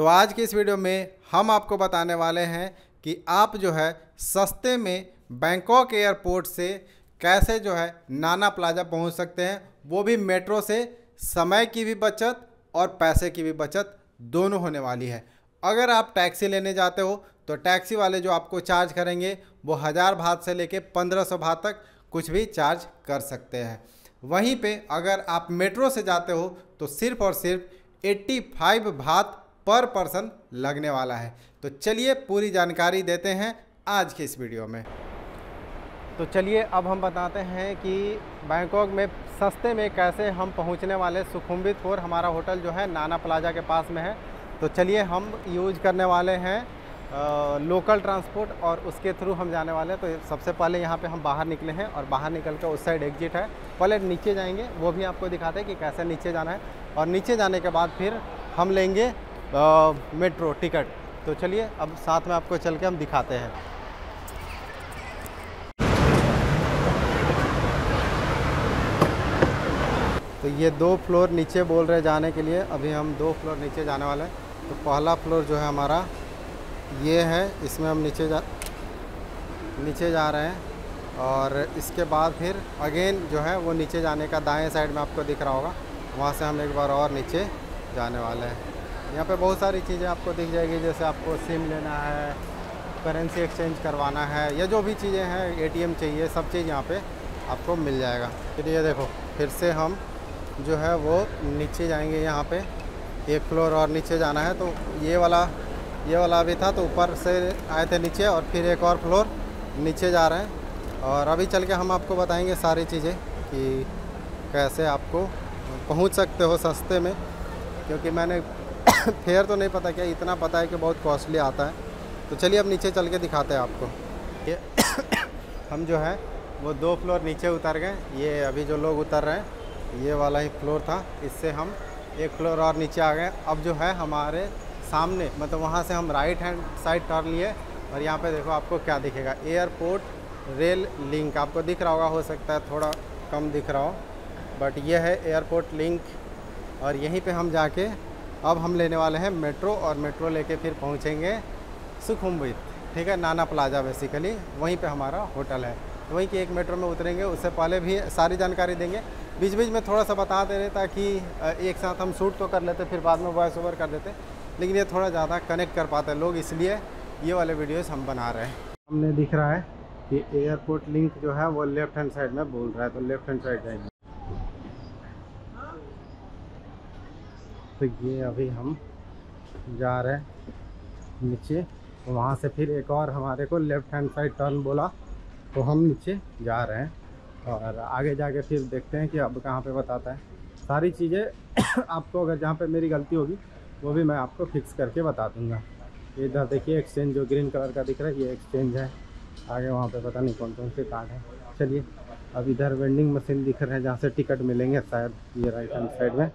तो आज की इस वीडियो में हम आपको बताने वाले हैं कि आप जो है सस्ते में बैंकॉक एयरपोर्ट से कैसे जो है नाना प्लाजा पहुँच सकते हैं। वो भी मेट्रो से, समय की भी बचत और पैसे की भी बचत दोनों होने वाली है। अगर आप टैक्सी लेने जाते हो तो टैक्सी वाले जो आपको चार्ज करेंगे, वो हज़ार भात से लेके पंद्रह सौ भात तक कुछ भी चार्ज कर सकते हैं। वहीं पे अगर आप मेट्रो से जाते हो तो सिर्फ़ और सिर्फ़ 85 भात पर पर्सन लगने वाला है। तो चलिए पूरी जानकारी देते हैं आज के इस वीडियो में। तो चलिए अब हम बताते हैं कि बैंकॉक में सस्ते में कैसे हम पहुँचने वाले सुखुम्बित फोर हमारा होटल जो है नाना प्लाजा के पास में है। तो चलिए हम यूज़ करने वाले हैं आ, लोकल ट्रांसपोर्ट और उसके थ्रू हम जाने वाले हैं। तो सबसे पहले यहाँ पे हम बाहर निकले हैं और बाहर निकल कर उस साइड एग्जिट है। पहले नीचे जाएँगे वो भी आपको दिखाते हैं कि कैसे नीचे जाना है। और नीचे जाने के बाद फिर हम लेंगे मेट्रो टिकट। तो चलिए, अब साथ में आपको चल के हम दिखाते हैं। तो ये दो फ्लोर नीचे बोल रहे जाने के लिए। अभी हम दो फ्लोर नीचे जाने वाले हैं। तो पहला फ्लोर जो है हमारा, ये है। इसमें हम नीचे जा नीचे जा रहे हैं। और इसके बाद फिर अगेन जो है वो नीचे जाने का दाएँ साइड में आपको दिख रहा होगा। वहाँ से हम एक बार और नीचे जाने वाले हैं। यहाँ पे बहुत सारी चीज़ें आपको दिख जाएगी, जैसे आपको सिम लेना है करेंसी एक्सचेंज करवाना है, या जो भी चीज़ें हैं एटीएम चाहिए, सब चीज़ यहाँ पे आपको मिल जाएगा। फिर ये देखो, फिर से हम जो है वो नीचे जाएँगे यहाँ पे, एक फ्लोर और नीचे जाना है। तो ये वाला ये वाला भी था तो ऊपर से आए थे नीचे और फिर एक और फ्लोर नीचे जा रहे हैं। और अभी चल के हम आपको बताएँगे सारी चीज़ें कि कैसे आपको पहुँच सकते हो सस्ते में, क्योंकि मैंने फेयर तो नहीं पता क्या, इतना पता है कि बहुत कॉस्टली आता है। तो चलिए अब नीचे चल के दिखाते हैं आपको। ये हम जो है, वो दो फ्लोर नीचे उतर गए। ये अभी जो लोग उतर रहे हैं, ये वाला ही फ्लोर था। इससे हम एक फ्लोर और नीचे आ गए। अब जो है, हमारे सामने मतलब वहाँ से हम राइट हैंड साइड टर्न लिए। और यहाँ पे देखो आपको क्या दिखेगा। एयरपोर्ट रेल लिंक आपको दिख रहा होगा, हो सकता है थोड़ा कम दिख रहा हो। बट ये है एयरपोर्ट लिंक और यहीं पे हम जाके अब हम लेने वाले हैं मेट्रो और मेट्रो लेके फिर पहुँचेंगे सुखुम्बित, ठीक है, नाना प्लाजा बेसिकली वहीं पे हमारा होटल है। वहीं की एक मेट्रो में उतरेंगे, उससे पहले भी सारी जानकारी देंगे। बीच बीच में थोड़ा सा बता दे रहे ताकि एक साथ हम शूट तो कर लेते, फिर बाद में वॉइस ओवर कर देते, लेकिन ये थोड़ा ज़्यादा कनेक्ट कर पाते लोग, इसलिए ये वाले वीडियोस हम बना रहे हैं। हमने दिख रहा है कि एयरपोर्ट लिंक जो है वो लेफ़्ट हैंड साइड में बोल रहा है तो लेफ़्ट हैंड साइड जाएँगे। तो ये अभी हम जा रहे हैं नीचे। वहाँ से फिर एक और हमारे को लेफ़्ट हैंड साइड टर्न बोला तो हम नीचे जा रहे हैं और आगे जाके फिर देखते हैं कि अब कहाँ पे बताता है। सारी चीज़ें आपको अगर जहाँ पे मेरी गलती होगी, वो भी मैं आपको फिक्स करके बता दूँगा। इधर देखिए एक्सचेंज जो ग्रीन कलर का दिख रहा है, ये एक्सचेंज है। आगे वहाँ पे पता नहीं कौन कौन से कार्ड है। चलिए, अब इधर वेंडिंग मशीन दिख रहे हैं जहाँ से टिकट मिलेंगे शायद ये राइट हैंड साइड में।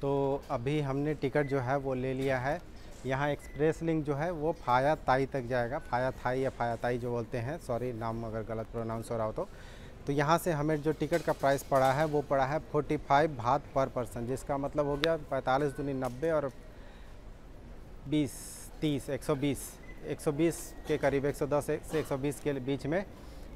तो अभी हमने टिकट जो है वो ले लिया है। यहाँ एक्सप्रेस लिंक जो है वो फाया ताई तक जाएगा। फाया थाई या फाया ताई जो बोलते हैं, सॉरी नाम अगर गलत प्रोनाउंस हो रहा हो तो। तो यहाँ से हमें जो टिकट का प्राइस पड़ा है, वो पड़ा है 45 भात पर पर्सन, जिसका मतलब हो गया पैंतालीस दूनी नब्बे और 20 30 120 120 के करीब 110 से 120 के बीच में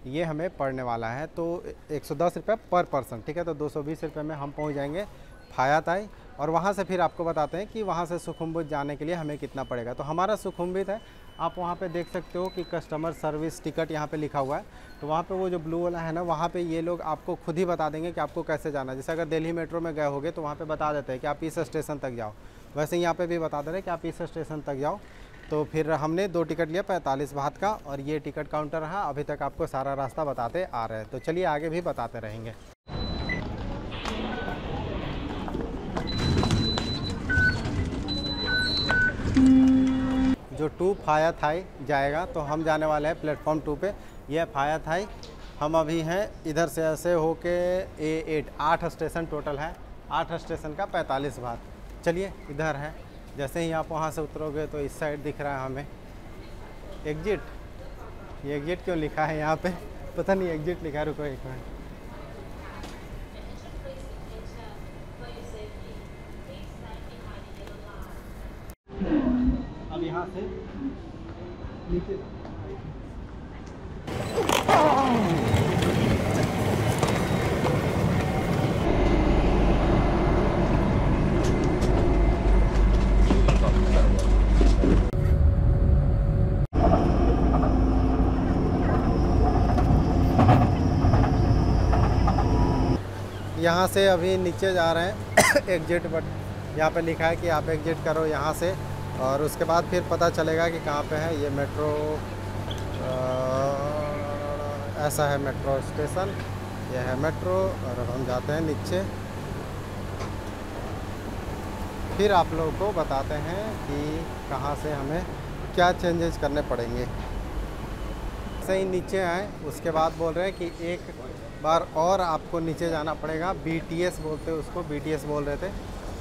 ये हमें पड़ने वाला है। तो 110 रुपये पर पर्सन, ठीक है? तो 220 रुपये में हम पहुँच जाएँगे फायाताई। और वहाँ से फिर आपको बताते हैं कि वहाँ से सुखुम्बित जाने के लिए हमें कितना पड़ेगा। तो हमारा सुखुम्बित है। आप वहाँ पे देख सकते हो कि कस्टमर सर्विस टिकट यहाँ पे लिखा हुआ है। तो वहाँ पे वो जो ब्लू वाला है ना, वहाँ पे ये लोग आपको खुद ही बता देंगे कि आपको कैसे जाना है। जैसे अगर दिल्ली मेट्रो में गए होगे तो वहाँ पे बता देते हैं कि आप इस स्टेशन तक जाओ। वैसे यहाँ पे भी बता दे रहे कि आप इस स्टेशन तक जाओ। तो फिर हमने दो टिकट लिया पैंतालीस भात का और ये टिकट काउंटर रहा। अभी तक आपको सारा रास्ता बताते आ रहे हैं। तो चलिए आगे भी बताते रहेंगे। जो टू फाया थाई जाएगा तो हम जाने वाले हैं प्लेटफॉर्म टू पे। यह फाया थाई, हम अभी हैं इधर से ऐसे होके ए एट, आठ स्टेशन टोटल है। आठ स्टेशन का पैंतालीस भात चलिए, इधर है। जैसे ही आप वहाँ से उतरोगे तो इस साइड दिख रहा है हमें। एग्जिट ये एग्जिट क्यों लिखा है यहाँ पे? पता नहीं एग्जिट लिखा रुको एक मिनट अब यहाँ से नीचे। यहाँ से अभी नीचे जा रहे हैं एग्जिट बट यहाँ पे लिखा है कि आप एग्जिट करो यहाँ से और उसके बाद फिर पता चलेगा कि कहाँ पे है। ये मेट्रो आ, ऐसा है मेट्रो स्टेशन ये है मेट्रो और हम जाते हैं नीचे। फिर आप लोगों को बताते हैं कि कहाँ से हमें क्या चेंजेस करने पड़ेंगे। से ही नीचे आए, उसके बाद बोल रहे हैं कि एक बार और आपको नीचे जाना पड़ेगा। बीटीएस बोलते उसको बीटीएस बोल रहे थे।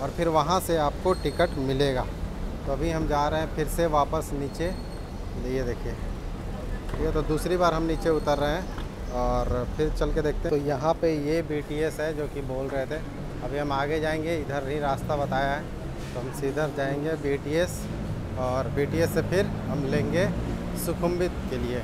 और फिर वहाँ से आपको टिकट मिलेगा। तो अभी हम जा रहे हैं, फिर से वापस नीचे। ये देखिए, ये तो दूसरी बार हम नीचे उतर रहे हैं। और फिर चल के देखते हैं। तो यहाँ पे ये बीटीएस है, जो कि बोल रहे थे। अभी हम आगे जाएँगे, इधर ही रास्ता बताया है। तो हम सीधर जाएँगे बीटीएस और बीटीएस से फिर हम लेंगे सुखुम्बित के लिए।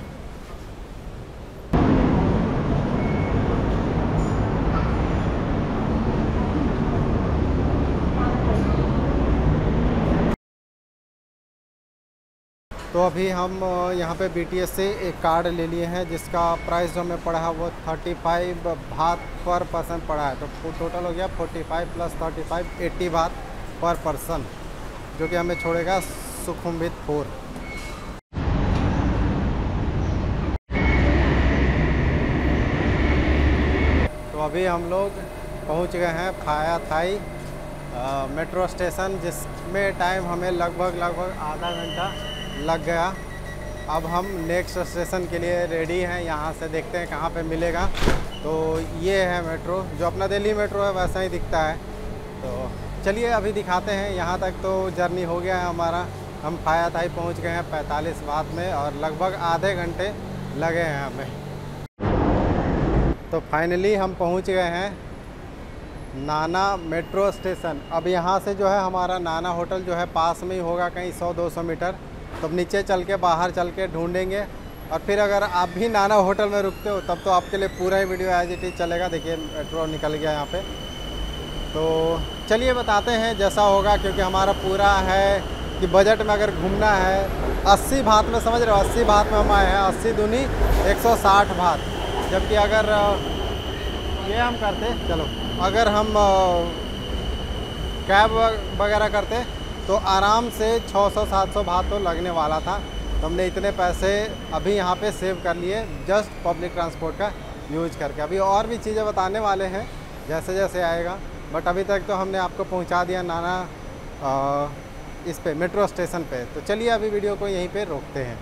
तो अभी हम यहाँ पे बीटीएस से एक कार्ड ले लिए हैं, जिसका प्राइस जो हमें पड़ा है वो 35 भात पर पर्सन पड़ा है। तो टोटल हो गया 45 प्लस 35 80 भात पर पर्सन जो कि हमें छोड़ेगा सुखुम्बितपुर तो अभी हम लोग पहुँच गए हैं फाया थाई मेट्रो स्टेशन जिसमें टाइम हमें लगभग लगभग आधा घंटा लग गया। अब हम नेक्स्ट स्टेशन के लिए रेडी हैं। यहाँ से देखते हैं कहाँ पे मिलेगा। तो ये है मेट्रो जो अपना दिल्ली मेट्रो है, वैसा ही दिखता है। तो चलिए अभी दिखाते हैं। यहाँ तक तो जर्नी हो गया है हमारा। हम फाया थाई पहुँच गए हैं पैंतालीस बाद में और लगभग आधे घंटे लगे हैं हमें। तो फाइनली हम पहुँच गए हैं नाना मेट्रो स्टेशन अब यहाँ से जो है हमारा नाना होटल जो है पास में ही होगा, कहीं 100-200 मीटर। तो नीचे चल के, बाहर चल के ढूंढेंगे। और फिर अगर आप भी नाना होटल में रुकते हो, तब तो आपके लिए पूरा ही वीडियो एज इट इज़ चलेगा। देखिए मेट्रो निकल गया यहाँ पे। तो चलिए, बताते हैं जैसा होगा, क्योंकि हमारा पूरा है कि बजट में अगर घूमना है 80 भात में, समझ रहे हो? 80 भात में हम आए हैं। 80 दूनी 160 भात। जबकि अगर, ये हम करते, चलो। अगर हम कैब वगैरह करते तो आराम से 600-700 भात तो लगने वाला था। तो हमने इतने पैसे अभी यहाँ पे सेव कर लिए जस्ट पब्लिक ट्रांसपोर्ट का यूज़ करके। अभी और भी चीज़ें बताने वाले हैं जैसे जैसे आएगा। बट अभी तक तो हमने आपको पहुँचा दिया नाना आ, इस पे मेट्रो स्टेशन पे। तो चलिए अभी वीडियो को यहीं पे रोकते हैं।